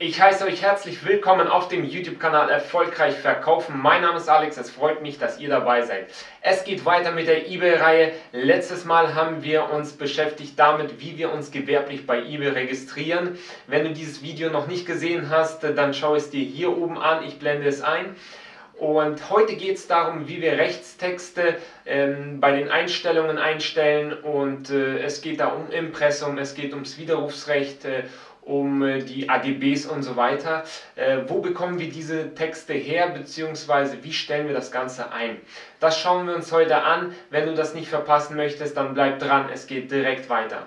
Ich heiße euch herzlich willkommen auf dem YouTube-Kanal Erfolgreich Verkaufen. Mein Name ist Alex, es freut mich, dass ihr dabei seid. Es geht weiter mit der eBay-Reihe. Letztes Mal haben wir uns beschäftigt damit, wie wir uns gewerblich bei eBay registrieren. Wenn du dieses Video noch nicht gesehen hast, dann schau es dir hier oben an, ich blende es ein. Und heute geht es darum, wie wir Rechtstexte ähm, bei den Einstellungen einstellen und äh, es geht da um Impressum, es geht ums Widerrufsrecht, äh, um äh, die AGBs und so weiter. Äh, wo bekommen wir diese Texte her, beziehungsweise wie stellen wir das Ganze ein? Das schauen wir uns heute an. Wenn du das nicht verpassen möchtest, dann bleib dran, es geht direkt weiter.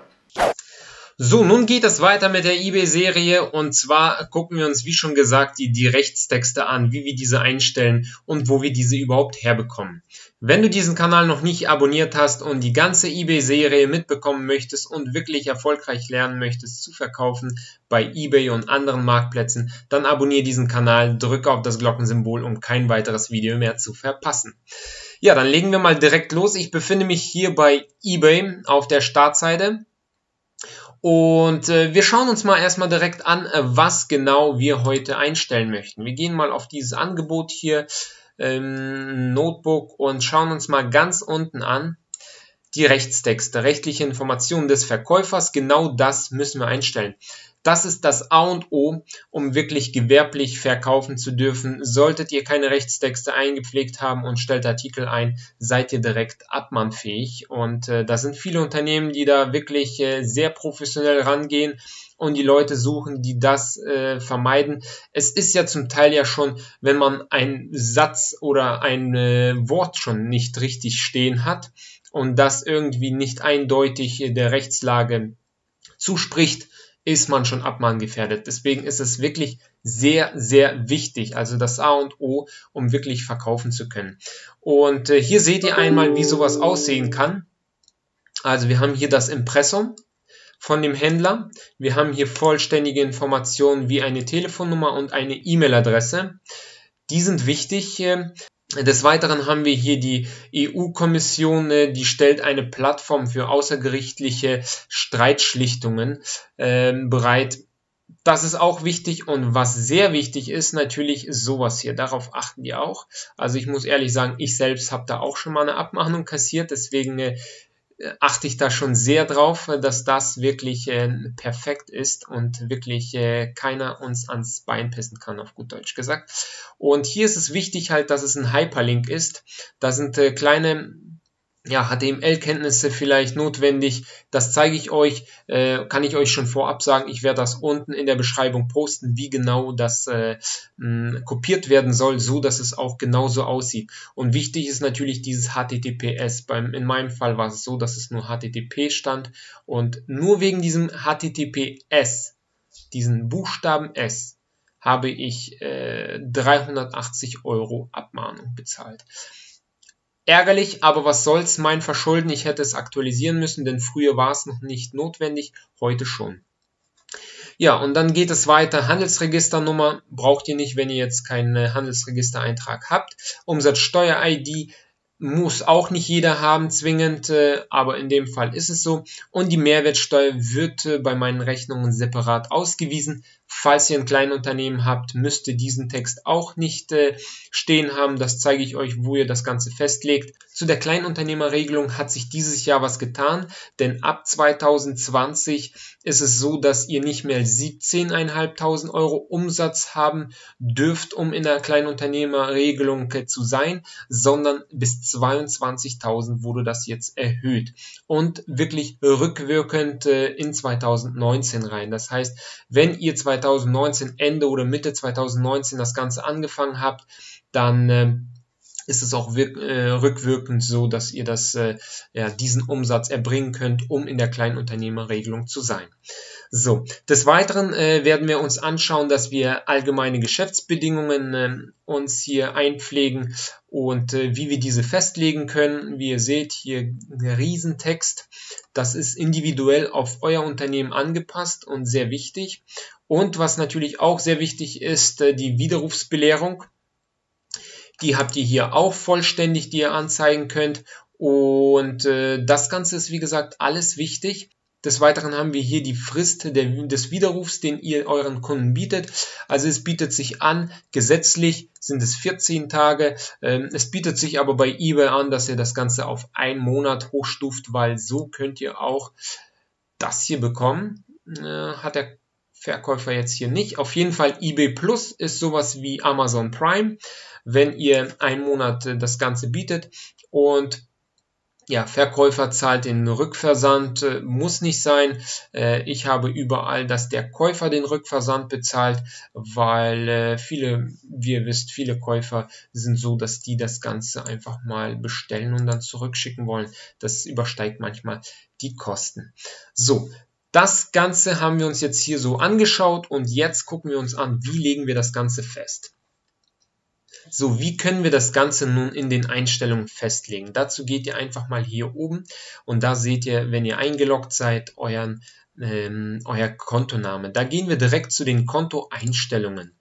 So, nun geht es weiter mit der eBay-Serie und zwar gucken wir uns, wie schon gesagt, die, die Rechtstexte an, wie wir diese einstellen und wo wir diese überhaupt herbekommen. Wenn du diesen Kanal noch nicht abonniert hast und die ganze eBay-Serie mitbekommen möchtest und wirklich erfolgreich lernen möchtest zu verkaufen bei eBay und anderen Marktplätzen, dann abonniere diesen Kanal, drücke auf das Glockensymbol, um kein weiteres Video mehr zu verpassen. Ja, dann legen wir mal direkt los. Ich befinde mich hier bei eBay auf der Startseite und äh, wir schauen uns mal erstmal direkt an, äh, was genau wir heute einstellen möchten. Wir gehen mal auf dieses Angebot hier, ähm, Notebook und schauen uns mal ganz unten an die Rechtstexte, rechtliche Informationen des Verkäufers. Genau das müssen wir einstellen. Das ist das A und O, um wirklich gewerblich verkaufen zu dürfen. Solltet ihr keine Rechtstexte eingepflegt haben und stellt Artikel ein, seid ihr direkt abmannfähig. Und äh, da sind viele Unternehmen, die da wirklich äh, sehr professionell rangehen und die Leute suchen, die das äh, vermeiden. Es ist ja zum Teil ja schon, wenn man einen Satz oder ein äh, Wort schon nicht richtig stehen hat und das irgendwie nicht eindeutig der Rechtslage zuspricht, ist man schon abmahngefährdet. Deswegen ist es wirklich sehr, sehr wichtig, also das A und O, um wirklich verkaufen zu können. Und äh, hier seht ihr einmal, wie sowas aussehen kann. Also wir haben hier das Impressum von dem Händler. Wir haben hier vollständige Informationen wie eine Telefonnummer und eine E-Mail-Adresse. Die sind wichtig. Des Weiteren haben wir hier die EU-Kommission, äh, die stellt eine Plattform für außergerichtliche Streitschlichtungen äh, bereit. Das ist auch wichtig und was sehr wichtig ist, natürlich sowas hier. Darauf achten die auch. Also ich muss ehrlich sagen, ich selbst habe da auch schon mal eine Abmahnung kassiert, deswegen äh, achte ich da schon sehr drauf, dass das wirklich äh, perfekt ist und wirklich äh, keiner uns ans Bein pissen kann, auf gut Deutsch gesagt. Und hier ist es wichtig halt, dass es ein Hyperlink ist. Da sind äh, kleine ja, HTML-Kenntnisse vielleicht notwendig. Das zeige ich euch, äh, kann ich euch schon vorab sagen. Ich werde das unten in der Beschreibung posten, wie genau das äh, mh, kopiert werden soll, so dass es auch genauso aussieht. Und wichtig ist natürlich dieses HTTPS. Beim, in meinem Fall war es so, dass es nur HTTP stand und nur wegen diesem HTTPS, diesen Buchstaben S, habe ich äh, 380 Euro Abmahnung bezahlt. Ärgerlich, aber was soll's, mein Verschulden, ich hätte es aktualisieren müssen, denn früher war es noch nicht notwendig, heute schon. Ja, und dann geht es weiter. Handelsregisternummer braucht ihr nicht, wenn ihr jetzt keinen Handelsregistereintrag habt. Umsatzsteuer-ID muss auch nicht jeder haben zwingend, äh, aber in dem Fall ist es so. Und die Mehrwertsteuer wird äh, bei meinen Rechnungen separat ausgewiesen. Falls ihr ein Kleinunternehmen habt, müsst ihr diesen Text auch nicht äh, stehen haben. Das zeige ich euch, wo ihr das Ganze festlegt. Zu der Kleinunternehmerregelung hat sich dieses Jahr was getan, denn ab 2020 ist es so, dass ihr nicht mehr 17.500 Euro Umsatz haben dürft, um in der Kleinunternehmerregelung äh, zu sein, sondern bis 22.000 wurde das jetzt erhöht und wirklich rückwirkend äh, in 2019 rein. Das heißt, wenn ihr 2019 2019, Ende oder Mitte 2019 das Ganze angefangen habt, dann äh, ist es auch äh, rückwirkend so, dass ihr das, äh, ja, diesen Umsatz erbringen könnt, um in der Kleinunternehmerregelung zu sein. So, des Weiteren äh, werden wir uns anschauen, dass wir allgemeine Geschäftsbedingungen äh, uns hier einpflegen und äh, wie wir diese festlegen können. Wie ihr seht, hier ein Riesentext. Das ist individuell auf euer Unternehmen angepasst und sehr wichtig. Und was natürlich auch sehr wichtig ist, äh, die Widerrufsbelehrung. Die habt ihr hier auch vollständig, die ihr anzeigen könnt. Und äh, das Ganze ist, wie gesagt, alles wichtig. des Weiteren haben wir hier die Frist der, des Widerrufs, den ihr euren Kunden bietet. Also es bietet sich an, gesetzlich sind es 14 Tage. Ähm, es bietet sich aber bei eBay an, dass ihr das Ganze auf einen Monat hochstuft, weil so könnt ihr auch das hier bekommen. Äh, hat der Verkäufer jetzt hier nicht. Auf jeden Fall eBay Plus ist sowas wie Amazon Prime, wenn ihr einen Monat äh, das Ganze bietet und ja, Verkäufer zahlt den Rückversand, äh, muss nicht sein. Äh, ich habe überall, dass der Käufer den Rückversand bezahlt, weil viele, wie ihr wisst, viele Käufer sind so, dass die das Ganze einfach mal bestellen und dann zurückschicken wollen. Das übersteigt manchmal die Kosten. So, das Ganze haben wir uns jetzt hier so angeschaut und jetzt gucken wir uns an, wie legen wir das Ganze fest. So, wie können wir das Ganze nun in den Einstellungen festlegen? Dazu geht ihr einfach mal hier oben und da seht ihr, wenn ihr eingeloggt seid, euren, ähm, euer Kontoname. Da gehen wir direkt zu den Kontoeinstellungen.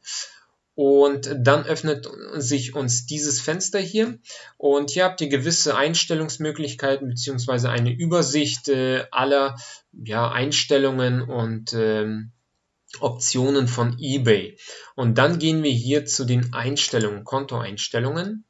Und dann öffnet sich uns dieses Fenster hier und hier habt ihr gewisse Einstellungsmöglichkeiten beziehungsweise eine Übersicht äh, aller ja, Einstellungen und ähm, Optionen von eBay. Und dann gehen wir hier zu den Einstellungen, Kontoeinstellungen.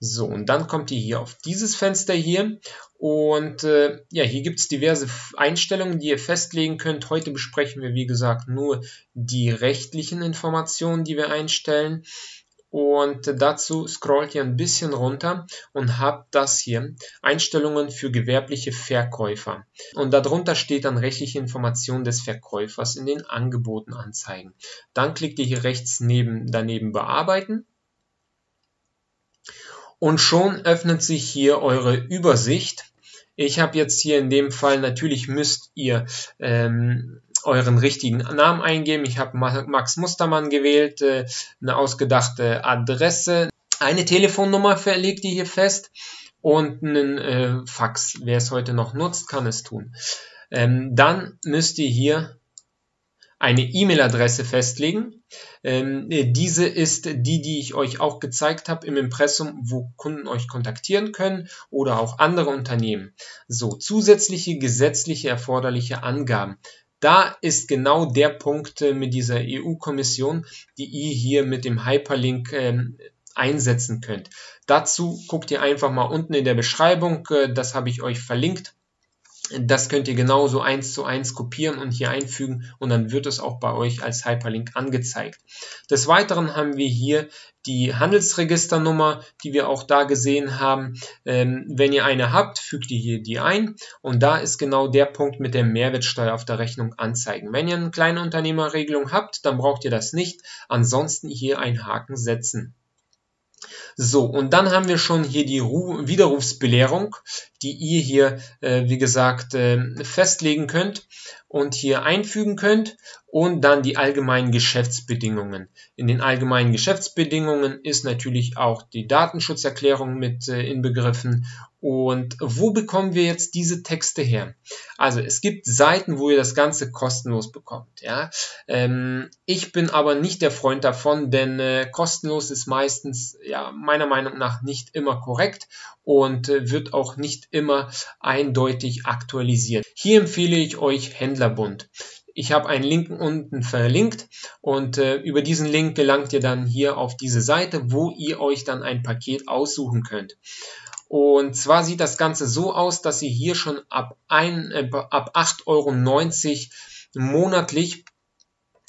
So, und dann kommt ihr hier auf dieses Fenster hier und äh, ja, hier gibt es diverse Einstellungen, die ihr festlegen könnt. Heute besprechen wir, wie gesagt, nur die rechtlichen Informationen, die wir einstellen. Und dazu scrollt ihr ein bisschen runter und habt das hier, Einstellungen für gewerbliche Verkäufer. Und darunter steht dann rechtliche Informationen des Verkäufers in den Angeboten anzeigen. Dann klickt ihr hier rechts neben, daneben bearbeiten. Und schon öffnet sich hier eure Übersicht. Ich habe jetzt hier in dem Fall, natürlich müsst ihr ähm, euren richtigen Namen eingeben. Ich habe Max Mustermann gewählt, äh, eine ausgedachte Adresse, eine Telefonnummer verlegt ihr hier fest und einen äh, Fax. Wer es heute noch nutzt, kann es tun. Ähm, dann müsst ihr hier eine E-Mail-Adresse festlegen. Ähm, diese ist die, die ich euch auch gezeigt habe im Impressum, wo Kunden euch kontaktieren können oder auch andere Unternehmen. So, zusätzliche gesetzliche erforderliche Angaben. Da ist genau der Punkt äh, mit dieser EU-Kommission, die ihr hier mit dem Hyperlink ähm, einsetzen könnt. Dazu guckt ihr einfach mal unten in der Beschreibung, äh, das habe ich euch verlinkt. Das könnt ihr genauso eins zu eins kopieren und hier einfügen und dann wird es auch bei euch als Hyperlink angezeigt. Des Weiteren haben wir hier die Handelsregisternummer, die wir auch da gesehen haben. Ähm, wenn ihr eine habt, fügt ihr hier die ein und da ist genau der Punkt mit der Mehrwertsteuer auf der Rechnung anzeigen. Wenn ihr eine kleine Unternehmerregelung habt, dann braucht ihr das nicht. Ansonsten hier einen Haken setzen. So, und dann haben wir schon hier die Ru Widerrufsbelehrung, die ihr hier, äh, wie gesagt, äh, festlegen könnt und hier einfügen könnt und dann die allgemeinen Geschäftsbedingungen. In den allgemeinen Geschäftsbedingungen ist natürlich auch die Datenschutzerklärung mit äh, inbegriffen. Und wo bekommen wir jetzt diese Texte her? Also es gibt Seiten, wo ihr das Ganze kostenlos bekommt. Ja? Ähm, ich bin aber nicht der Freund davon, denn äh, kostenlos ist meistens ja, meiner Meinung nach nicht immer korrekt und äh, wird auch nicht immer eindeutig aktualisiert. Hier empfehle ich euch Händlerbund. Ich habe einen Link unten verlinkt und äh, über diesen Link gelangt ihr dann hier auf diese Seite, wo ihr euch dann ein Paket aussuchen könnt. Und zwar sieht das Ganze so aus, dass ihr hier schon ab, äh, ab 8,90 Euro monatlich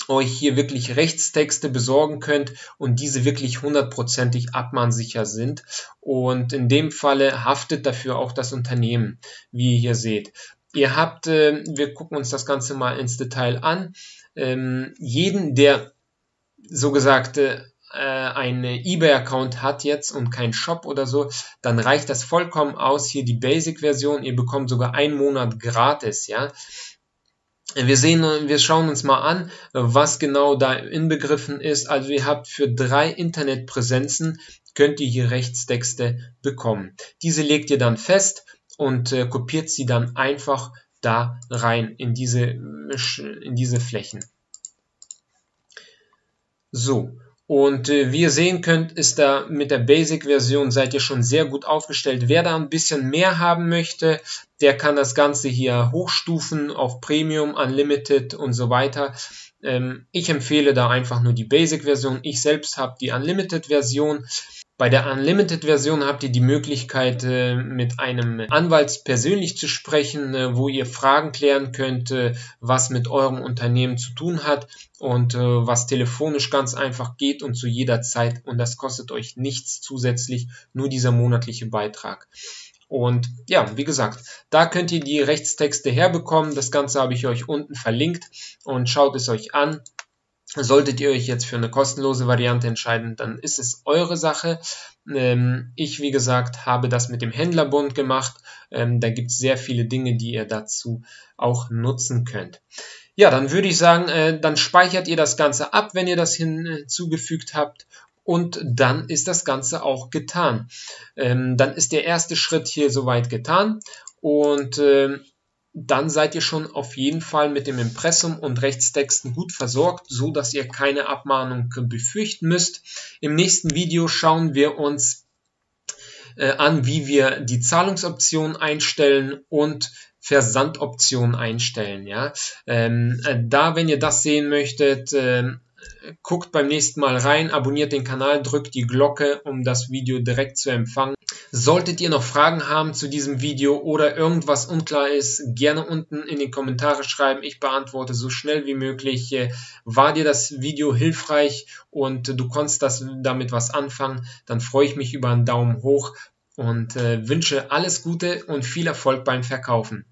euch hier wirklich Rechtstexte besorgen könnt und diese wirklich hundertprozentig abmahnsicher sind. Und in dem Falle haftet dafür auch das Unternehmen, wie ihr hier seht. Ihr habt, äh, wir gucken uns das Ganze mal ins Detail an, ähm, jeden, der so gesagt äh, einen eBay-Account hat jetzt und kein Shop oder so, dann reicht das vollkommen aus. Hier die Basic-Version, ihr bekommt sogar einen Monat gratis, ja. Wir sehen, wir schauen uns mal an, was genau da inbegriffen ist. Also ihr habt für drei Internetpräsenzen könnt ihr hier Rechtstexte bekommen. Diese legt ihr dann fest und äh, kopiert sie dann einfach da rein in diese, in diese Flächen. So, Und äh, wie ihr sehen könnt, ist da mit der Basic-Version seid ihr schon sehr gut aufgestellt. Wer da ein bisschen mehr haben möchte, der kann das Ganze hier hochstufen auf Premium, Unlimited und so weiter. Ähm, ich empfehle da einfach nur die Basic-Version. Ich selbst habe die Unlimited-Version. Bei der Unlimited-Version habt ihr die Möglichkeit, äh, mit einem Anwalt persönlich zu sprechen, äh, wo ihr Fragen klären könnt, äh, was mit eurem Unternehmen zu tun hat und was telefonisch ganz einfach geht und zu jeder Zeit. Und das kostet euch nichts zusätzlich, nur dieser monatliche Beitrag. Und ja, wie gesagt, da könnt ihr die Rechtstexte herbekommen. Das Ganze habe ich euch unten verlinkt und schaut es euch an. Solltet ihr euch jetzt für eine kostenlose Variante entscheiden, dann ist es eure Sache. Ähm, ich, wie gesagt, habe das mit dem Händlerbund gemacht. Ähm, da gibt es sehr viele Dinge, die ihr dazu auch nutzen könnt. Ja, dann würde ich sagen, äh, dann speichert ihr das Ganze ab, wenn ihr das hinzugefügt habt. Und dann ist das Ganze auch getan. Ähm, dann ist der erste Schritt hier soweit getan. Und dann seid ihr schon auf jeden Fall mit dem Impressum und Rechtstexten gut versorgt, so dass ihr keine Abmahnung befürchten müsst. Im nächsten Video schauen wir uns äh, an, wie wir die Zahlungsoption einstellen und Versandoption einstellen. Ja, ähm, äh, da, wenn ihr das sehen möchtet, äh, guckt beim nächsten Mal rein, abonniert den Kanal, drückt die Glocke, um das Video direkt zu empfangen. Solltet ihr noch Fragen haben zu diesem Video oder irgendwas unklar ist, gerne unten in die Kommentare schreiben. Ich beantworte so schnell wie möglich. War dir das Video hilfreich und du konntest das damit was anfangen, dann freue ich mich über einen Daumen hoch und äh, wünsche alles Gute und viel Erfolg beim Verkaufen.